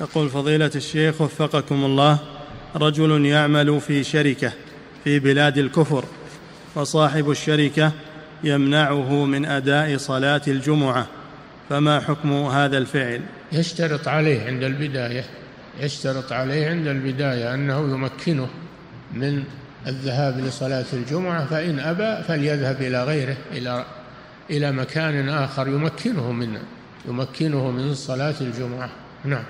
يقول فضيلة الشيخ وفقكم الله رجل يعمل في شركة في بلاد الكفر وصاحب الشركة يمنعه من أداء صلاة الجمعة فما حكم هذا الفعل؟ يشترط عليه عند البداية يشترط عليه عند البداية أنه يمكنه من الذهاب لصلاة الجمعة فإن أبى فليذهب إلى غيره إلى إلى مكان آخر يمكنه من يمكنه من صلاة الجمعة. نعم.